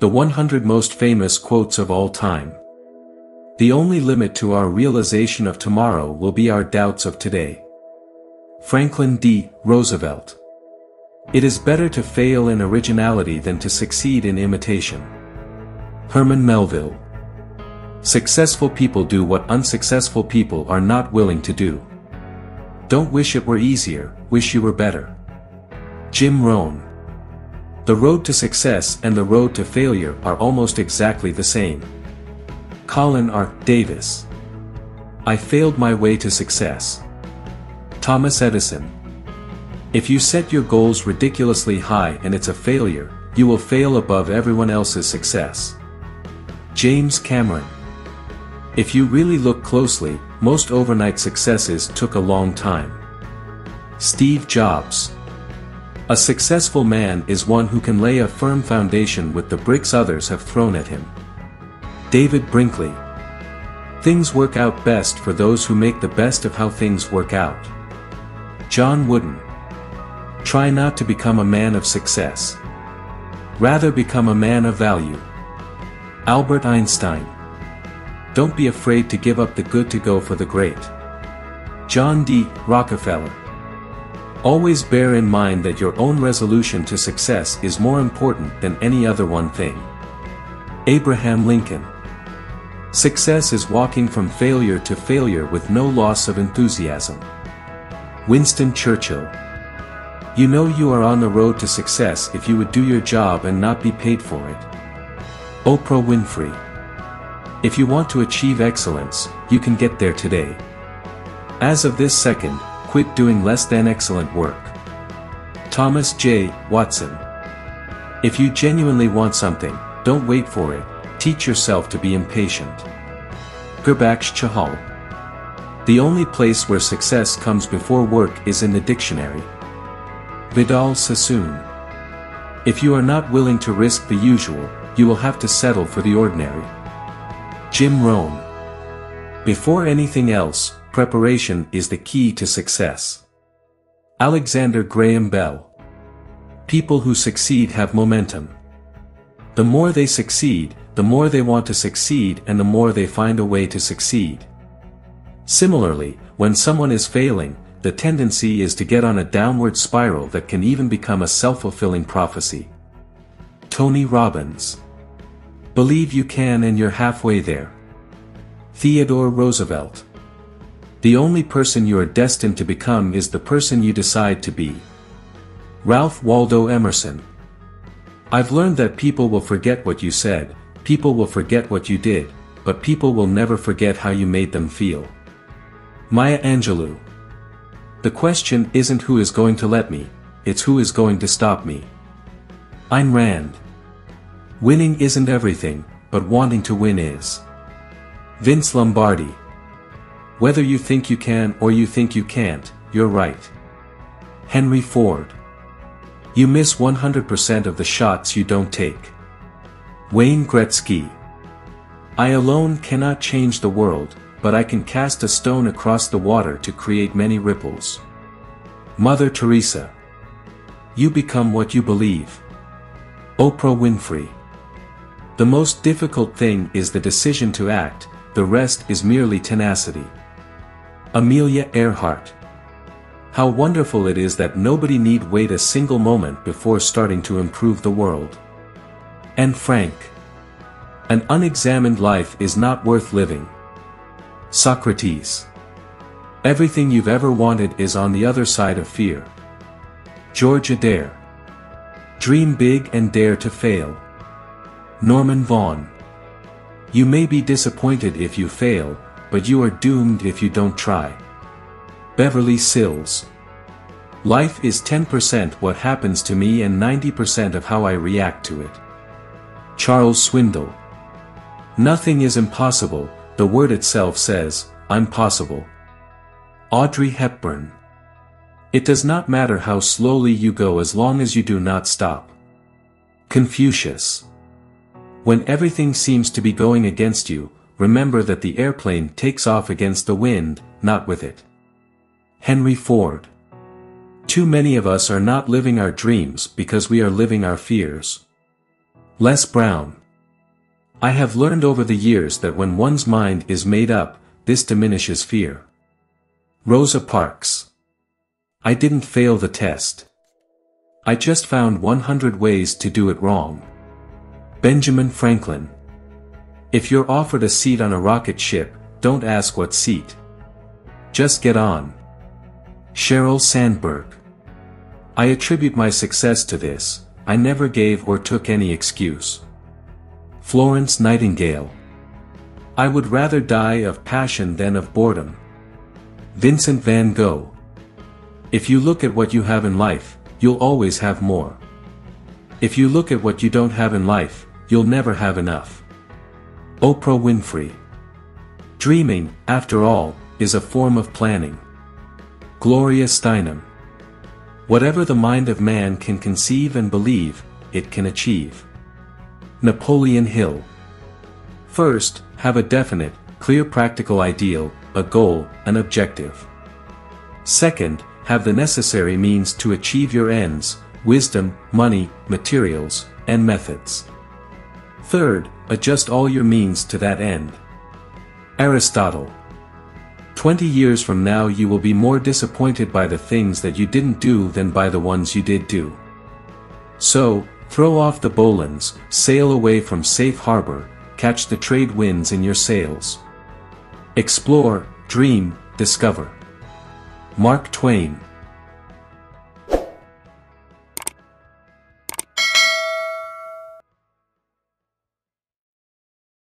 The 100 most famous quotes of all time. The only limit to our realization of tomorrow will be our doubts of today. Franklin D. Roosevelt. It is better to fail in originality than to succeed in imitation. Herman Melville. Successful people do what unsuccessful people are not willing to do. Don't wish it were easier, wish you were better. Jim Rohn. The road to success and the road to failure are almost exactly the same. Colin R. Davis. I failed my way to success. Thomas Edison. If you set your goals ridiculously high and it's a failure, you will fail above everyone else's success. James Cameron. If you really look closely, most overnight successes took a long time. Steve Jobs. A successful man is one who can lay a firm foundation with the bricks others have thrown at him. David Brinkley. Things work out best for those who make the best of how things work out. John Wooden. Try not to become a man of success. Rather become a man of value. Albert Einstein. Don't be afraid to give up the good to go for the great. John D. Rockefeller. Always bear in mind that your own resolution to success is more important than any other one thing. Abraham Lincoln. Success is walking from failure to failure with no loss of enthusiasm. Winston Churchill. You know you are on the road to success if you would do your job and not be paid for it. Oprah Winfrey. If you want to achieve excellence, you can get there today. As of this second, quit doing less than excellent work. Thomas J. Watson. If you genuinely want something, don't wait for it, teach yourself to be impatient. Gurbaksh Chahal. The only place where success comes before work is in the dictionary. Vidal Sassoon. If you are not willing to risk the usual, you will have to settle for the ordinary. Jim Rohn. Before anything else, preparation is the key to success. Alexander Graham Bell. People who succeed have momentum. The more they succeed, the more they want to succeed and the more they find a way to succeed. Similarly, when someone is failing, the tendency is to get on a downward spiral that can even become a self-fulfilling prophecy. Tony Robbins. Believe you can and you're halfway there. Theodore Roosevelt. The only person you are destined to become is the person you decide to be. Ralph Waldo Emerson. I've learned that people will forget what you said, people will forget what you did, but people will never forget how you made them feel. Maya Angelou. The question isn't who is going to let me, it's who is going to stop me. Ayn Rand. Winning isn't everything, but wanting to win is. Vince Lombardi. Whether you think you can or you think you can't, you're right. Henry Ford. You miss 100% of the shots you don't take. Wayne Gretzky. I alone cannot change the world, but I can cast a stone across the water to create many ripples. Mother Teresa. You become what you believe. Oprah Winfrey. The most difficult thing is the decision to act, the rest is merely tenacity. Amelia Earhart. How wonderful it is that nobody need wait a single moment before starting to improve the world. Anne Frank. An unexamined life is not worth living. Socrates. Everything you've ever wanted is on the other side of fear. George Adair. Dream big and dare to fail. Norman Vaughan. You may be disappointed if you fail, but you are doomed if you don't try. Beverly Sills. Life is 10% what happens to me and 90% of how I react to it. Charles Swindoll. Nothing is impossible, the word itself says, I'm possible. Audrey Hepburn. It does not matter how slowly you go as long as you do not stop. Confucius. When everything seems to be going against you, remember that the airplane takes off against the wind, not with it. Henry Ford. Too many of us are not living our dreams because we are living our fears. Les Brown. I have learned over the years that when one's mind is made up, this diminishes fear. Rosa Parks. I didn't fail the test. I just found 100 ways to do it wrong. Benjamin Franklin. If you're offered a seat on a rocket ship, don't ask what seat. Just get on. Sheryl Sandberg. I attribute my success to this, I never gave or took any excuse. Florence Nightingale. I would rather die of passion than of boredom. Vincent van Gogh. If you look at what you have in life, you'll always have more. If you look at what you don't have in life, you'll never have enough. Oprah Winfrey. Dreaming, after all, is a form of planning. Gloria Steinem. Whatever the mind of man can conceive and believe, it can achieve. Napoleon Hill. First, have a definite, clear practical ideal, a goal, an objective. Second, have the necessary means to achieve your ends, wisdom, money, materials, and methods. Third, adjust all your means to that end. Aristotle. Twenty years from now you will be more disappointed by the things that you didn't do than by the ones you did do. So, throw off the bowlines, sail away from safe harbor, catch the trade winds in your sails. Explore, dream, discover. Mark Twain